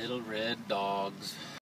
Little red dogs.